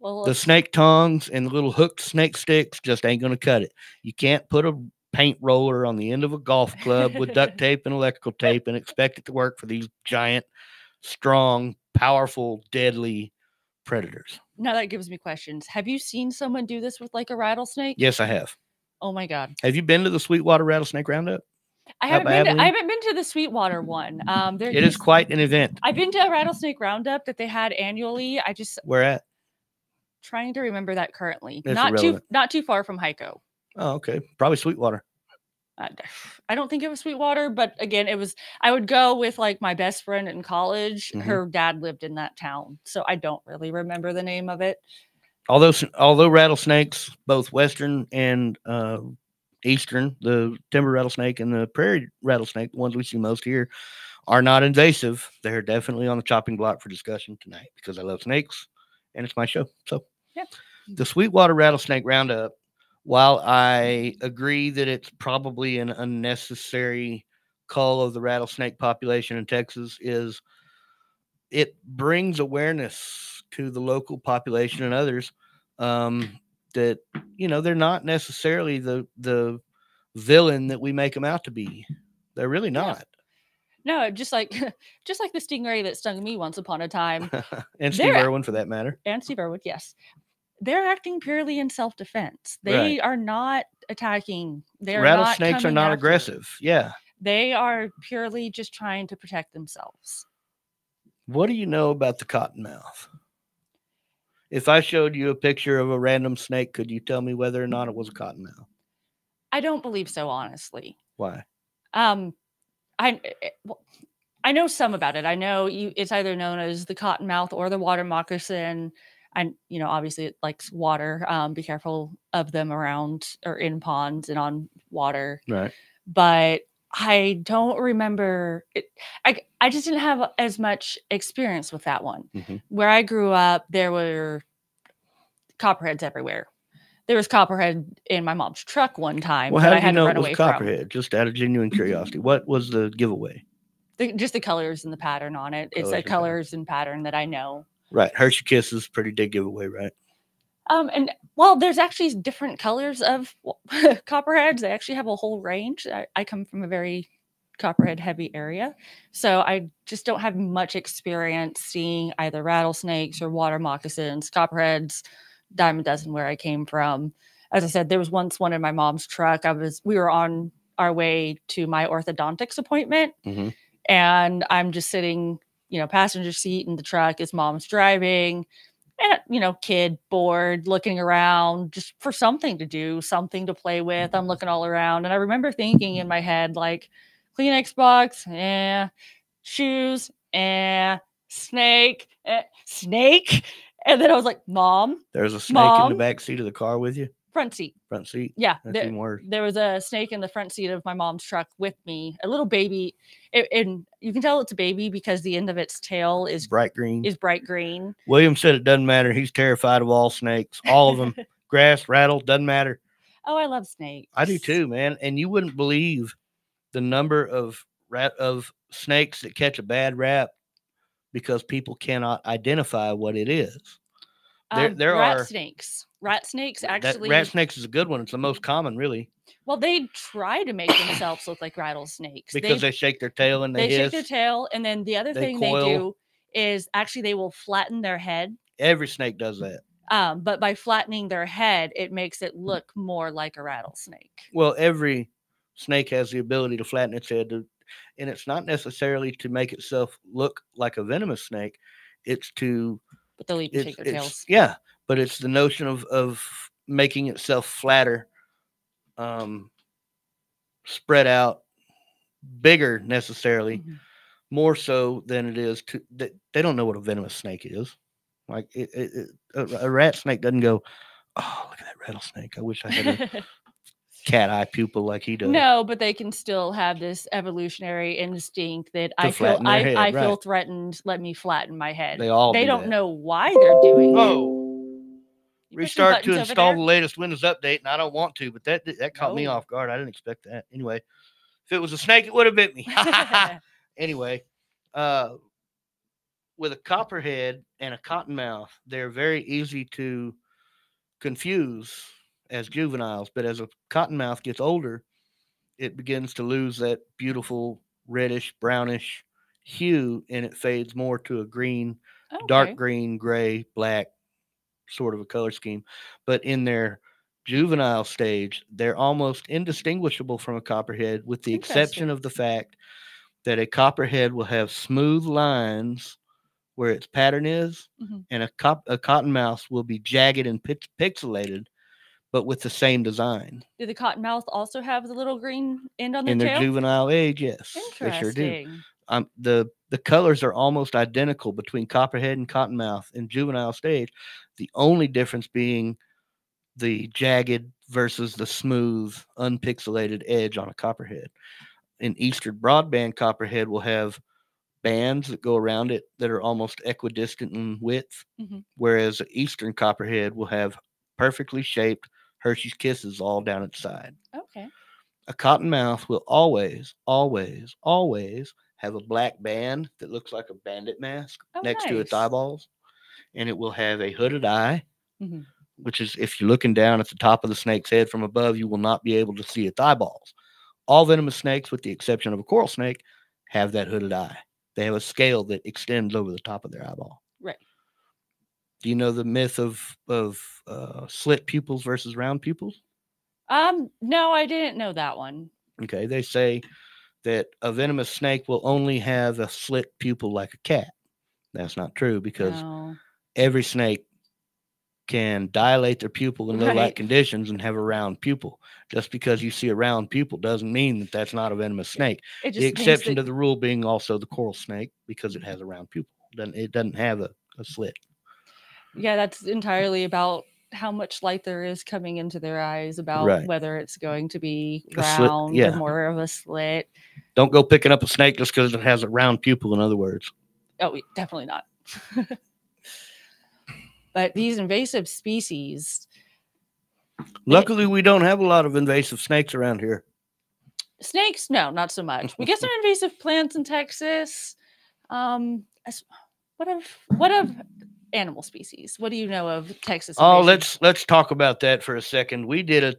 Well, The snake tongs and the little hooked snake sticks just ain't going to cut it. You can't put a paint roller on the end of a golf club with duct tape and electrical tape and expect it to work for these giant, strong, powerful, deadly predators. now that gives me questions. Have you seen someone do this with like a rattlesnake? Yes, I have. Oh my god. Have you been to the Sweetwater Rattlesnake Roundup? I haven't been. To, I haven't been to the Sweetwater one. Um, there It is quite an event. I've been to a rattlesnake roundup that they had annually. I just Where at? trying to remember that currently. That's not too not too far from Heiko. Oh, okay. Probably Sweetwater. Uh, I don't think it was Sweetwater, but again, it was. I would go with like my best friend in college. Mhm. Her dad lived in that town, so I don't really remember the name of it. Although although rattlesnakes, both western and uh, eastern, the timber rattlesnake and the prairie rattlesnake, the ones we see most here, are not invasive. They're definitely on the chopping block for discussion tonight because I love snakes and it's my show. So Yeah. the Sweetwater Rattlesnake Roundup, while I agree that it's probably an unnecessary call of the rattlesnake population in Texas, is it brings awareness to the local population and others um, that you know they're not necessarily the the villain that we make them out to be. They're really not. No, just like just like the stingray that stung me once upon a time, and Steve They're- Irwin, for that matter. and Steve Irwin, yes, they're acting purely in self defense. They Right. are not attacking. They're Rattlesnakes are not after you. aggressive. Yeah. They are purely just trying to protect themselves. What do you know about the cottonmouth? If I showed you a picture of a random snake, could you tell me whether or not it was a cottonmouth? I don't believe so, honestly. Why? Um, I eh, I know some about it. I know you. It's either known as the cottonmouth or the water moccasin. And you know, obviously, it likes water. Um, be careful of them around or in ponds and on water. Right. But I don't remember. It, I I just didn't have as much experience with that one. Mhm. Where I grew up, there were copperheads everywhere. There was copperhead in my mom's truck one time Well, how do you know it was away from copperhead? Just out of genuine curiosity. What was the giveaway? the, just the colors and the pattern on it. It's Colors and pattern. colors and pattern that I know. Right. Hershey Kisses, pretty big giveaway, right? Um, and well, there's actually different colors of copperheads. They actually have a whole range. I, I come from a very copperhead heavy area, so I just don't have much experience seeing either rattlesnakes or water moccasins, copperheads, dime a dozen where I came from. As I said, there was once one in my mom's truck. I was we were on our way to my orthodontics appointment. Mhm. And I'm just sitting, you know, passenger seat in the truck as mom's driving. And, you know, kid bored, looking around just for something to do, something to play with. I'm looking all around. And I remember thinking in my head, like, Kleenex box, eh, shoes, eh, snake, eh, snake. And then I was like, Mom, There's a snake in the back seat of the car with you, front seat. front seat. Yeah, there, there was a snake in the front seat of my mom's truck with me, a little baby. It, and you can tell it's a baby because the end of its tail is Bright green. is bright green. William said it doesn't matter. He's terrified of all snakes, all of them. Grass, rattle, doesn't matter. Oh, I love snakes. I do too, man. And you wouldn't believe the number of rat of snakes that catch a bad rap because people cannot identify what it is. There, Um, there rat are snakes. Rat snakes that actually. rat snakes is a good one. It's the most common, really, well, they try to make themselves look like rattlesnakes. because they, shake their tail and they, they shake their tail, and then the other they thing coil. they do is actually they will flatten their head. Every snake does that. Um, but by flattening their head, it makes it look more like a rattlesnake. Well, every snake has the ability to flatten its head, to, and it's not necessarily to make itself look like a venomous snake. It's to But they'll even shake their tails. yeah, but it's the notion of of making itself flatter, um, spread out, bigger necessarily, Mhm. more so than it is to. They, they don't know what a venomous snake is. Like it, it, it, a, a rat snake doesn't go. Oh, look at that rattlesnake! I wish I had a cat eye pupil like he does. No, but they can still have this evolutionary instinct that I feel I, head, I feel threatened. Let me flatten my head. They all they do don't that. know why they're doing it. Oh, You restart to install the latest Windows update, and I don't want to, but that that caught me off guard. I didn't expect that. Anyway, if it was a snake, it would have bit me. anyway, uh, with a copperhead and a cottonmouth, they're very easy to confuse as juveniles. But as a cottonmouth gets older, it begins to lose that beautiful reddish brownish hue, and it fades more to a green, dark green, gray, black sort of a color scheme. But in their juvenile stage, they're almost indistinguishable from a copperhead, with the exception of the fact that a copperhead will have smooth lines where its pattern is, Mhm. and a, cop- a cottonmouth will be jagged and pix- pixelated, but with the same design. Do the cottonmouth also have the little green end on their In their tail? juvenile age, yes, they sure do. Um, the the colors are almost identical between copperhead and cottonmouth in juvenile stage. The only difference being the jagged versus the smooth, unpixelated edge on a copperhead. An eastern broadband copperhead will have bands that go around it that are almost equidistant in width, Mhm. whereas an eastern copperhead will have perfectly shaped Hershey's Kisses all down its side Okay. a cottonmouth will always, always, always have a black band that looks like a bandit mask Oh, next to its eyeballs, and it will have a hooded eye, Mhm. which is if you're looking down at the top of the snake's head from above, you will not be able to see its eyeballs. All venomous snakes, with the exception of a coral snake, have that hooded eye. They have a scale that extends over the top of their eyeball. Right. Do you know the myth of of uh, slit pupils versus round pupils? Um, no, I didn't know that one. Okay, they say that a venomous snake will only have a slit pupil like a cat. That's not true because No. every snake can dilate their pupil in low light conditions and have a round pupil. Just because you see a round pupil doesn't mean that that's not a venomous snake. The exception that- to the rule being also the coral snake because it has a round pupil. It doesn't have a, a slit. Yeah, that's entirely about how much light there is coming into their eyes, about Right. whether it's going to be round yeah. or more of a slit. Don't go picking up a snake just because it has a round pupil, in other words. Oh, definitely not. but these invasive species, Luckily, we don't have a lot of invasive snakes around here. snakes, no, not so much. We get some invasive plants in Texas. Um, what of what of animal species? What do you know of Texas? Oh, let's let's talk about that for a second. We did a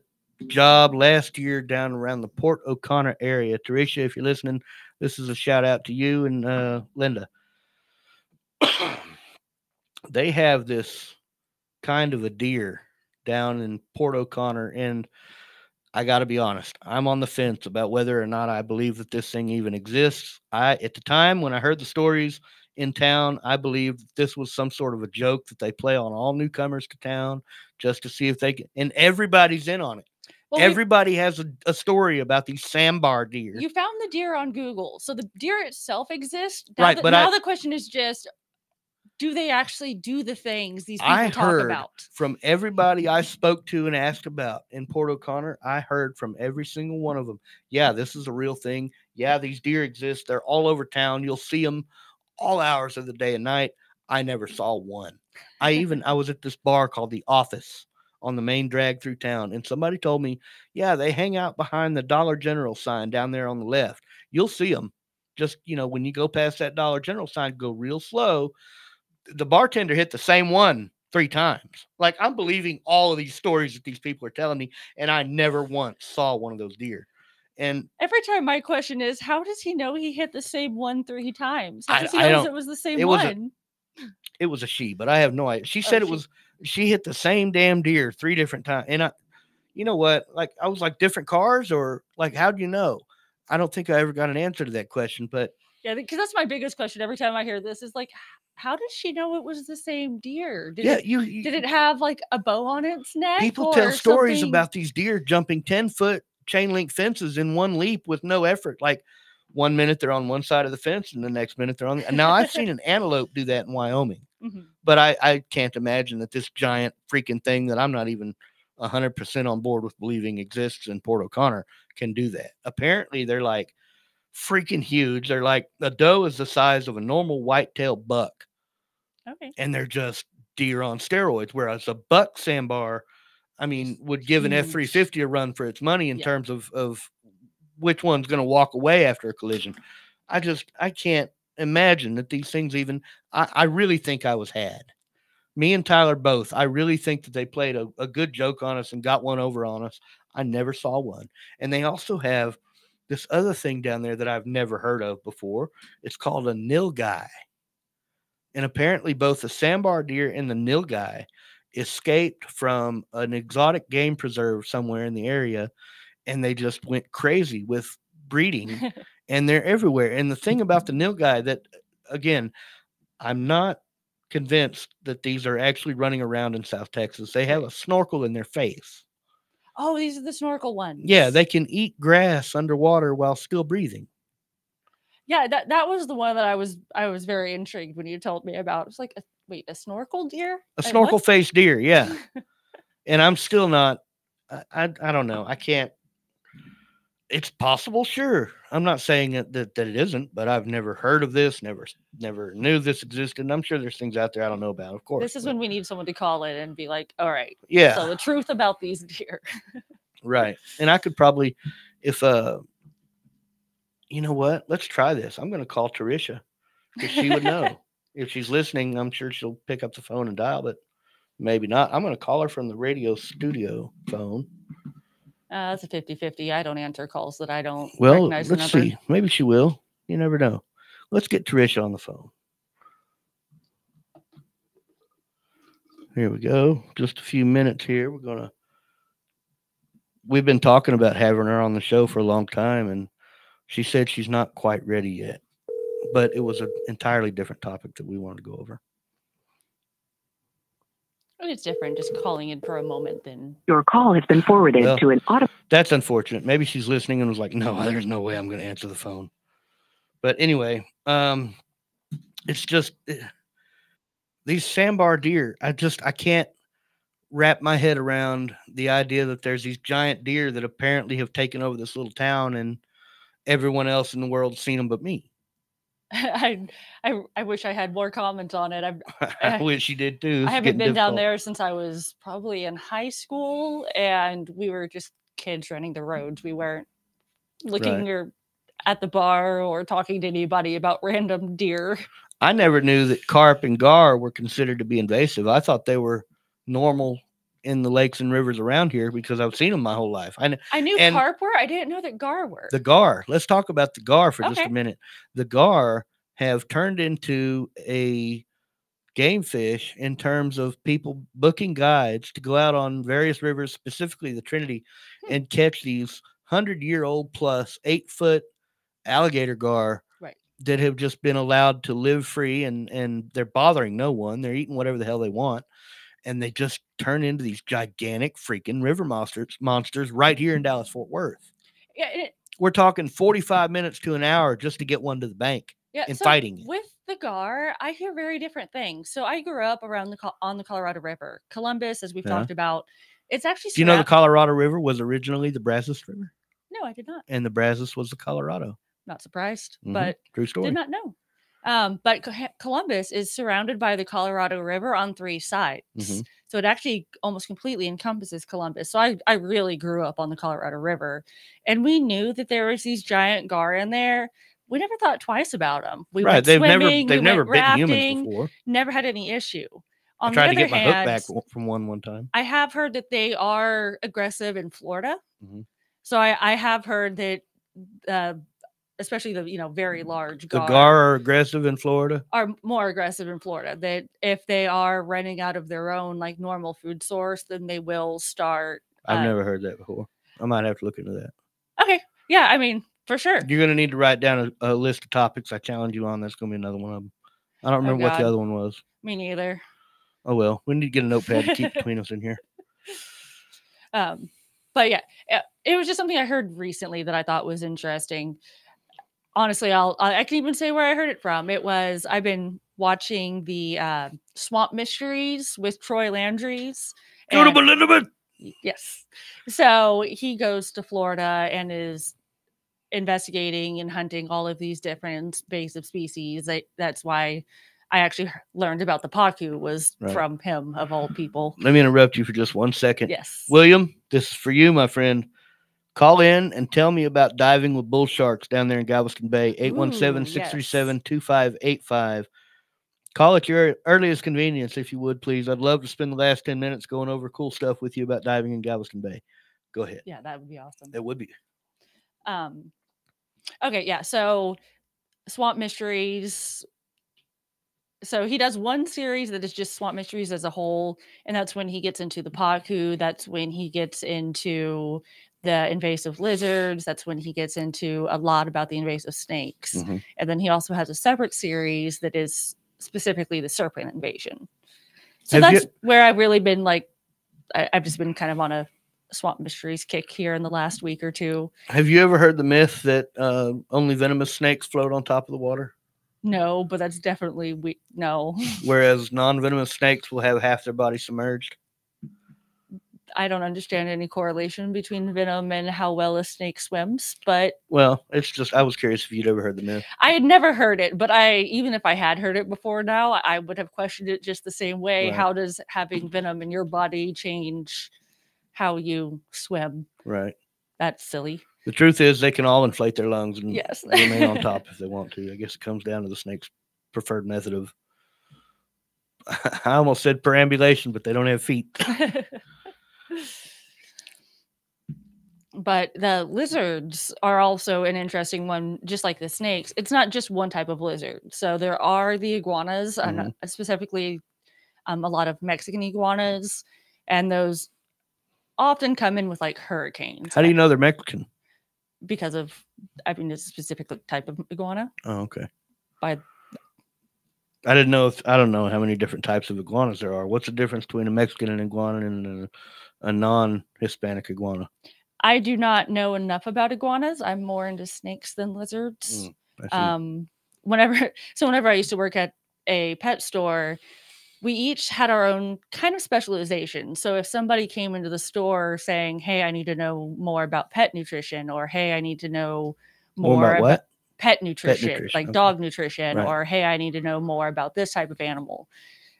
job last year down around the Port O'Connor area. Teresa, if you're listening, this is a shout out to you and uh, Linda. they have this kind of a deer down in Port O'Connor, and I got to be honest. I'm on the fence about whether or not I believe that this thing even exists. I at the time when I heard the stories in town, I believe this was some sort of a joke that they play on all newcomers to town just to see if they can. And everybody's in on it. Well, we- Everybody has a, a story about these sambar deer. You found the deer on Google, so the deer itself exists. Now Right, the, but now I- the question is just, do they actually do the things these people I talk heard about? from everybody I spoke to and asked about in Port O'Connor, I heard from every single one of them, yeah, this is a real thing. Yeah, these deer exist. They're all over town. You'll see them all hours of the day and night. I never mm. saw one. I even I was at this bar called the Office on the main drag through town, and somebody told me, yeah, they hang out behind the Dollar General sign down there on the left. You'll see them. Just you know, when you go past that Dollar General sign, go real slow the bartender hit the same one three times. Like I'm believing all of these stories that these people are telling me, and I never once saw one of those deer. And Every time my question is, how does he know he hit the same one three times? How does he I it was the same it was a- one? it was a she, but I have no idea. She oh, said it she- was she hit the same damn deer three different times. And I, you know what? Like I was like different cars, or like how do you know? I don't think I ever got an answer to that question, but Yeah, because that's my biggest question every time I hear this is like, how did she know it was the same deer? Did yeah, it, you, you did it have like a bow on its neck? people tell stories something? about these deer jumping 10 foot chain link fences in one leap with no effort. Like one minute they're on one side of the fence and the next minute they're on the now I've seen an antelope do that in Wyoming, Mhm. but I, I can't imagine that this giant freaking thing that I'm not even hundred percent on board with believing exists in Port O'Connor can do that. Apparently they're like freaking huge. They're like a doe is the size of a normal white-tailed buck Okay. and they're just deer on steroids. Whereas a buck sambar, I mean, would give an F three fifty a run for its money in Yeah. terms of of which one's going to walk away after a collision. I just I can't imagine that these things even. I, I really think I was had. Me and Tyler both. I really think that they played a, a good joke on us and got one over on us. I never saw one. And they also have this other thing down there that I've never heard of before. It's called a nilgai. And apparently, both the sambar deer and the nilgai escaped from an exotic game preserve somewhere in the area and they just went crazy with breeding and they're everywhere. And the thing about the nilgai that, again, I'm not convinced that these are actually running around in South Texas. They have a snorkel in their face. Oh, these are the snorkel ones. Yeah, they can eat grass underwater while still breathing. Yeah, that that was the one that I was I was very intrigued when you told me about. It's like, a, wait, a snorkel deer? A snorkel faced deer, yeah. and I'm still not. I, I I don't know. I can't. It's possible, sure. I'm not saying that, that that it isn't, but I've never heard of this. Never never knew this existed. And I'm sure there's things out there I don't know about. Of course, This is but- when we need someone to call in and be like, all right, Yeah. So the truth about these deer. right. And I could probably, if uh, you know what? Let's try this. I'm going to call Terisha because she would know if she's listening. I'm sure she'll pick up the phone and dial, but maybe not. I'm going to call her from the radio studio phone. Uh, that's a 50 50. I don't answer calls that I don't Well, recognize let's see. Maybe she will. You never know. Let's get Tricia on the phone. Here we go. Just a few minutes here. We're gonna. We've been talking about having her on the show for a long time, and she said she's not quite ready yet. But it was an entirely different topic that we wanted to go over. And it's different just calling in for a moment than Your call has been forwarded Well, to an auto. That's unfortunate. Maybe she's listening and was like, "No, there's no way I'm going to answer the phone." But anyway, um, it's just eh, these sambar deer. I just I can't wrap my head around the idea that there's these giant deer that apparently have taken over this little town and everyone else in the world's seen them but me. I, I I wish I had more comment on it. I've, I I- wish you did too. I haven't been down there since I was probably in high school, and we were just kids running the roads. We weren't looking Right. or at the bar or talking to anybody about random deer. I never knew that carp and gar were considered to be invasive. I thought they were normal in the lakes and rivers around here because I've seen them my whole life. I kn- I knew and carp were. I didn't know that gar were. the gar. Let's talk about the gar for just a minute. The gar have turned into a game fish in terms of people booking guides to go out on various rivers, specifically the Trinity, Hmm. and catch these hundred year old plus eight foot alligator gar Right. that have just been allowed to live free and and they're bothering no one. They're eating whatever the hell they want. And they just turn into these gigantic freaking river monsters monsters right here in Dallas Fort Worth. Yeah, it, We're talking 45 minutes to an hour just to get one to the bank yeah. and so fighting it. with the gar, I hear very different things. So I grew up around the on the Colorado River, Columbus, as we've Yeah. talked about. It's actually. Do you know the Colorado River was originally the Brazos River? No, I did not. And the Brazos was the Colorado. Not surprised, Mhm. but True story. did not know. Um, but Columbus is surrounded by the Colorado River on three sides. Mhm. So it actually almost completely encompasses Columbus. So I, I really grew up on the Colorado River. And we knew that there was these giant gar in there. We never thought twice about them. We right. went They've never swimming, they've we never went bitten humans rafting, before. never had any issue. I On tried to get my hand, hook back from one one time. I have heard that they are aggressive in Florida. Mhm. So I, I have heard that, uh, especially the you know very large The gar, gar are aggressive in Florida. are more aggressive in Florida. That if they are running out of their own like normal food source, then they will start. I've uh, never heard that before. I might have to look into that. Okay, yeah, I mean for sure. You're going to need to write down a, a list of topics I challenge you on. That's going to be another one of them. I don't Oh, remember what the other one was. Me neither. Oh well, we need to get a notepad to keep between us in here. Um, but yeah, it, it was just something I heard recently that I thought was interesting. Honestly, I'll I I can even say where I heard it from. It was I've been watching the uh, Swamp Mysteries with Troy Landry's. Go to and- Elizabeth. Yes. So he goes to Florida and is investigating and hunting all of these different invasive species. That, that's why I actually learned about the pacu was Right. from him of all people. Let me interrupt you for just one second. Yes. William, this is for you, my friend. Call in and tell me about diving with bull sharks down there in Galveston Bay. 817 637 2585. Call at your earliest convenience if you would, please. I'd love to spend the last 10 minutes going over cool stuff with you about diving in Galveston Bay. Go ahead. Yeah, that would be awesome. It would be. Um, okay, yeah. So, Swamp Mysteries. So he does one series that is just Swamp Mysteries as a whole, and that's when he gets into the pacu. That's when he gets into the invasive lizards. That's when he gets into a lot about the invasive snakes. Mhm. And then he also has a separate series that is specifically the serpent invasion. So Have you- that's where I've really been like, I, I've just been kind of on a Swamp Mysteries kick here in the last week or two. Have you ever heard the myth that uh, only venomous snakes float on top of the water, No, but that's definitely we no. whereas non venomous snakes will have half their body submerged? I don't understand any correlation between venom and how well a snake swims, but Well, it's just, I was curious if you'd ever heard the myth. I had never heard it. But I, even if I had heard it before now, I would have questioned it just the same way. Right. How does having venom in your body change how you swim? Right. That's silly. The truth is, they can all inflate their lungs and Yes. remain on top if they want to. I guess it comes down to the snake's preferred method of. I almost said perambulation, but they don't have feet. but the lizards are also an interesting one just like the snakes it's not just one type of lizard so there are the iguanas and Mhm. uh, specifically um, a lot of mexican iguanas and those often come in with like hurricanes How do you know they're Mexican? because of i mean it's a specific type of iguana Oh, okay. by I didn't know if I don't know how many different types of iguanas there are. What's the difference between a Mexican and iguana and a, non-Hispanic iguana? i do not know enough about iguanas i'm more into snakes than lizards Mm, um whenever so whenever i used to work at a pet store we each had our own kind of specialization so if somebody came into the store saying hey i need to know more about pet nutrition or hey i need to know More more, about what? pet nutrition, nutrition, like okay. dog nutrition Right. or hey i need to know more about this type of animal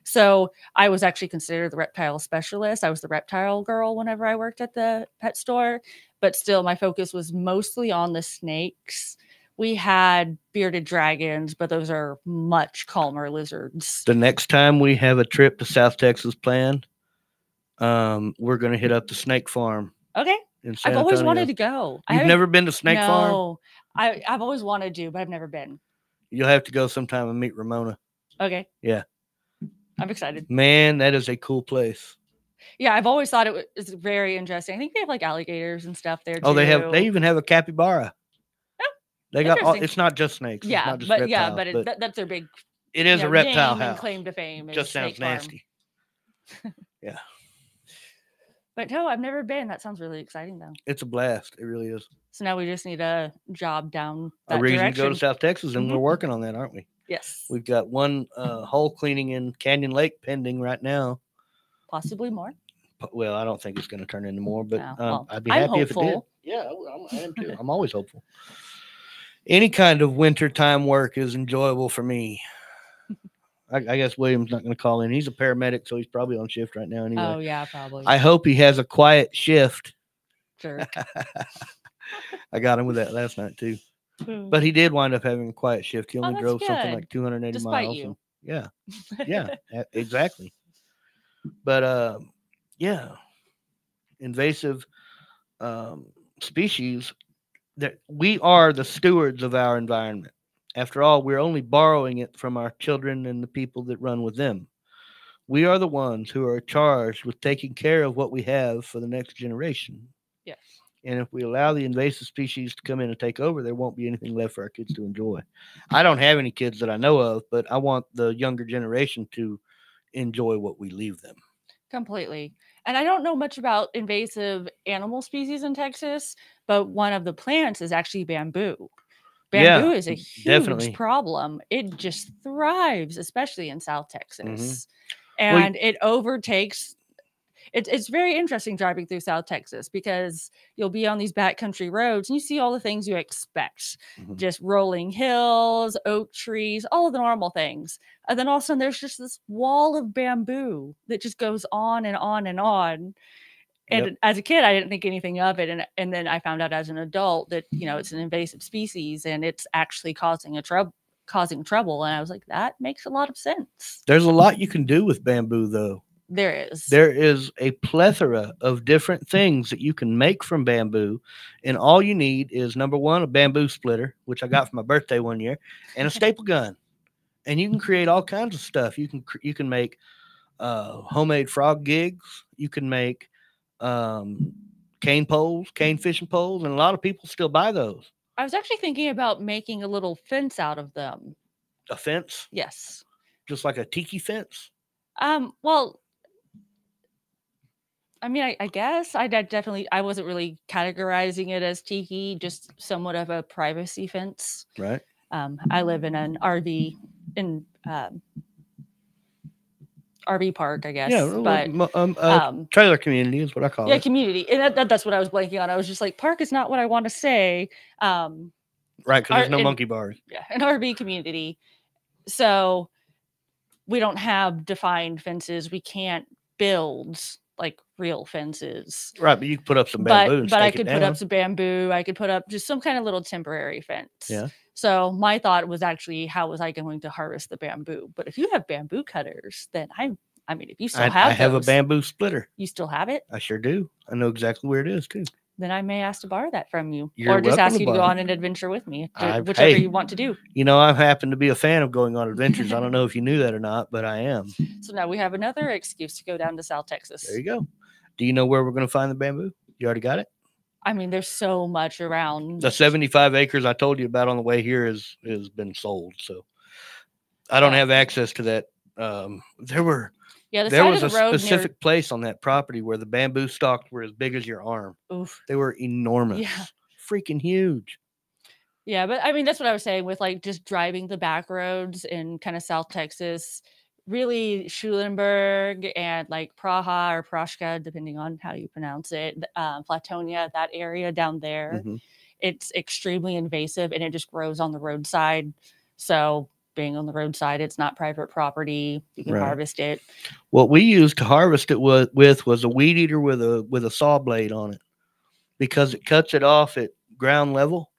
so i was actually considered the reptile specialist. I was the reptile girl whenever i worked at the pet store but still my focus was mostly on the snakes. We had bearded dragons but those are much calmer lizards. The next time we have a trip to South Texas planned, um, we're going to hit up the snake farm okay. i've always Antonio. wanted to go. I You've haven't- never been to Snake Farm? no, I, i've always wanted to but i've never been. You'll have to go sometime and meet Ramona. okay I'm excited. Man, that is a cool place. Yeah, I've always thought it was very interesting. I think they have like alligators and stuff there. Oh, they have they even have a capybara. They got all, it's not just snakes. it's yeah, not just but yeah, but, it, that, that's their big. it is you a reptile house. claim to fame. Just sounds nasty. yeah. But no, I've never been. That sounds really exciting though. It's a blast. It really is. So now we just need a job down A that reason direction. to go to South Texas, and we're Mhm. working on that, aren't we? Yes, We've got one uh, hull cleaning in Canyon Lake pending right now. possibly more. Well, I don't think it's going to turn into more, but No, um, well, I'd be I'm happy if it did. Yeah, I w- I'm, I am too. I'm always hopeful. Any kind of wintertime work is enjoyable for me. I, I guess William's not going to call in. He's a paramedic, so he's probably on shift right now. Anyway, Oh yeah, probably. I hope he has a quiet shift. Jerk. I got him with that last night too. Hmm. But he did wind up having a quiet shift. He Oh, only that's drove something like 280 Despite miles. and- yeah, yeah, exactly. But uh, yeah, invasive um, species. That we are the stewards of our environment. After all, we're only borrowing it from our children and the people that run with them. We are the ones who are charged with taking care of what we have for the next generation. yes. And if we allow the invasive species to come in and take over, there won't be anything left for our kids to enjoy. I don't have any kids that I know of, but I want the younger generation to enjoy what we leave them. Completely. And I don't know much about invasive animal species in Texas, but one of the plants is actually bamboo. Yeah, Bamboo is a huge definitely. problem. It just thrives, especially in South Texas. Mm-hmm. Well, And it overtakes it's it's very interesting driving through South Texas because you'll be on these backcountry roads and you see all the things you expect. Mhm. Just rolling hills, oak trees, all of the normal things. And then all of a sudden there's just this wall of bamboo that just goes on and on and on. And Yep. as a kid, I didn't think anything of it. And and then I found out as an adult that, you know, it's an invasive species and it's actually causing a trouble causing trouble. And I was like, that makes a lot of sense. There's a lot you can do with bamboo, though. There is. There is a plethora of different things that you can make from bamboo. And all you need is number one, a bamboo splitter, which I got for my birthday one year, and a staple gun. And you can create all kinds of stuff. You can you can make uh, homemade frog gigs. You can make um, cane poles, cane fishing poles, and a lot of people still buy those. I was actually thinking about making a little fence out of them. A fence, Yes. just like a tiki fence. Um, well, I mean, I, I guess I definitely, I wasn't really categorizing it as tiki, just somewhat of a privacy fence. Right. Um, I live in an RV in um, RV park, I guess. Yeah, but um, uh, um, trailer community is what I call yeah, it. Yeah, community, and that, that, that's what I was blanking on. I was just like, park is not what I want to say. Um, Right, because there's no in- monkey bars. yeah, an RV community. So we don't have defined fences. We can't build like real fences. Right, but you can put up some bamboo But but I could put down. up some bamboo. I could put up just some kind of little temporary fence. Yeah. So my thought was actually, how was I going to harvest the bamboo? But if you have bamboo cutters, then I, I mean, if you still I, have, I have a bamboo splitter. You still have it? I sure do. I know exactly where it is too. Then I may ask to borrow that from you, You're or just ask to you to go borrow on an adventure with me, I- whichever hey. you want to do. You know, I happen to be a fan of going on adventures. I don't know if you knew that or not, but I am. So now we have another excuse to go down to South Texas. There you go. Do you know where we're going to find the bamboo? You already got it. I mean, there's so much around. The 75 acres I told you about on the way here is has been sold. So I don't have access to that. Um, there were yeah, the there side was a of the road specific place on that property where the bamboo stalks were as big as your arm. Oof. They were enormous, Yeah. freaking huge. Yeah, but I mean, that's what I was saying with like just driving the back roads in kind of South Texas. Really, Schulenburg and like Praha or Prashka, depending on how you pronounce it, um, Flatonia, that area down there. Mhm. It's extremely invasive and it just grows on the roadside. So, being on the roadside, it's not private property. You can Right. harvest it. What we used to harvest it with, with was a weed eater with a with a saw blade on it because it cuts it off at ground level.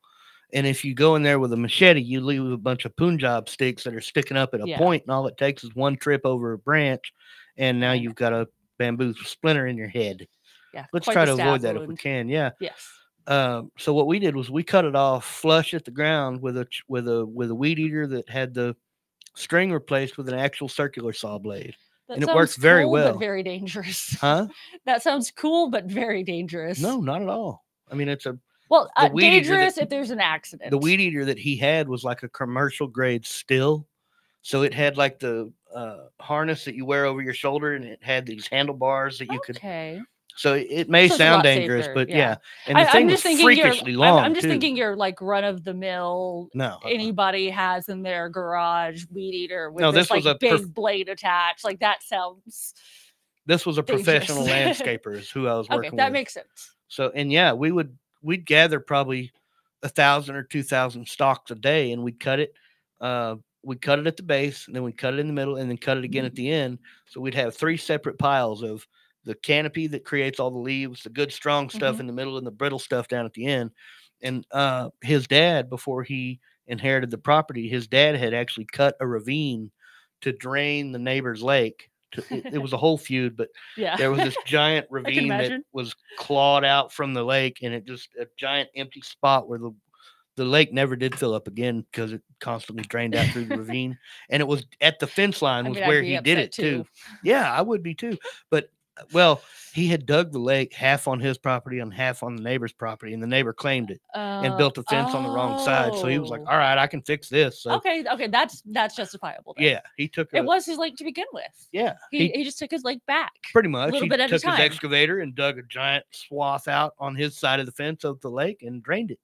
And if you go in there with a machete, you leave a bunch of Punjab sticks that are sticking up at a Yeah. point, and all it takes is one trip over a branch, and now you've got a bamboo splinter in your head. Yeah. Let's try to avoid that if we can. Yeah. Yes. Um, so what we did was we cut it off flush at the ground with a with a with a weed eater that had the string replaced with an actual circular saw blade. That and it works very cool, well. But very dangerous. huh? that sounds cool, but very dangerous. No, not at all. I mean, it's a Well, uh, eater that- dangerous if there's an accident. the weed eater that he had was like a commercial grade still. So it had like the uh, harness that you wear over your shoulder, and it had these handlebars that you could. So it- may So sound dangerous, safer, but yeah. yeah. And the I, thing am just thinking you're. freakishly I'm- long. I'm, just too. thinking you're like run of the mill. No, uh-uh. Anybody has in their garage weed eater with No, this, this was like a big blade attached. Like that sounds this was a professional dangerous. landscaper is who I was working. okay. That with. makes sense. So and yeah, we would we'd gather probably a thousand or two thousand stalks a day, and we'd cut it. Uh, we'd cut it at the base, and then we'd cut it in the middle, and then cut it again at mm-hmm. the end. So we'd have three separate piles of the canopy that creates all the leaves, the good strong stuff Mhm. in the middle, and the brittle stuff down at the end. And uh, his dad, before he inherited the property, his dad had actually cut a ravine to drain the neighbor's lake. To, it, it was a whole feud, but Yeah. there was this giant ravine that was clawed out from the lake and it just a giant empty spot where the the lake never did fill up again because it constantly drained out through the ravine and it was at the fence line was I'd where he did it too. too. yeah i would be too but well he had dug the lake half on his property and half on the neighbor's property and the neighbor claimed it and Uh, built a fence on the wrong side so he was like oh. all right i can fix this so Okay. Okay. That's that's justifiable. then. yeah he took a, It was his lake to begin with. yeah He, he, just took his lake back. Pretty much. A little he bit at a took his time. excavator and dug a giant swath out on his side of the fence of the lake and drained it.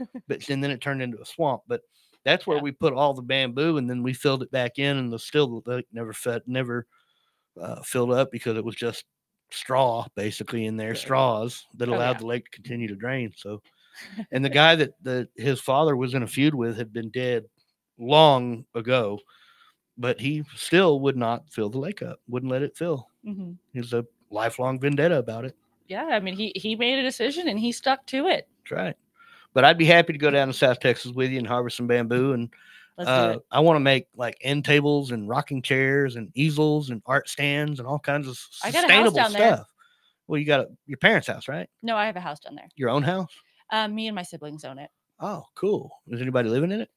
but and then it turned into a swamp. But that's where Yeah. we put all the bamboo and then we filled it back in and the still the lake never fed never uh, filled up because it was just straw basically in there, straws that Oh, allowed yeah. the lake to continue to drain. So and the guy that the his father was in a feud with had been dead long ago, but he still would not fill the lake up, wouldn't let it fill. hmm He's a lifelong vendetta about it. Yeah. I mean, he he made a decision and he stuck to it. That's right. But I'd be happy to go down to South Texas with you and harvest some bamboo. And uh. I want to make like end tables and rocking chairs and easels and art stands and all kinds of I got a house sustainable down there. stuff. Well, you got a, your parents' house, right? No, I have a house down there. Your own house? Um, me and my siblings own it. Oh, cool. Is anybody living in it?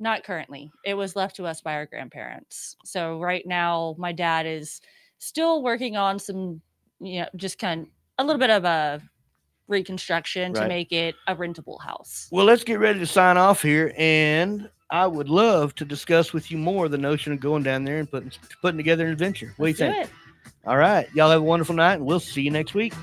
Not currently. It was left to us by our grandparents. So right now, my dad is still working on some, you know, just kind of a little bit of a reconstruction to make it a rentable house. Well, let's get ready to sign off here. And I would love to discuss with you more the notion of going down there and putting putting together an adventure. What Let's do you think? it. All right. Y'all have a wonderful night, and we'll see you next week.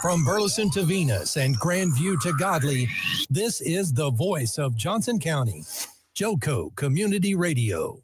From Burleson to Venus and Grandview to Godley, this is the voice of Johnson County. Joco Community Radio.